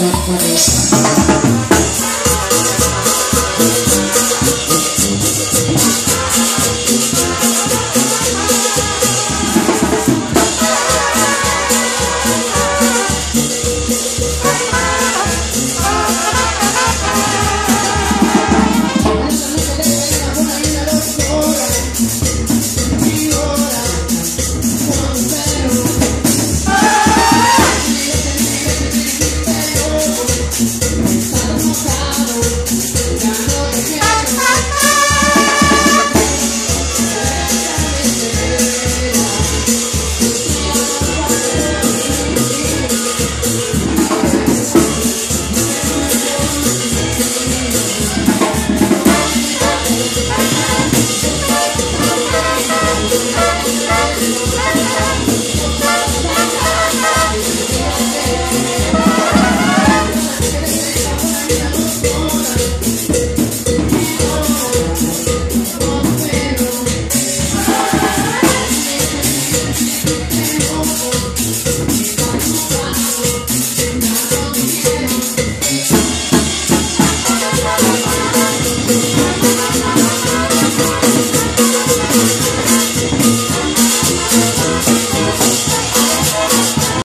Records. Música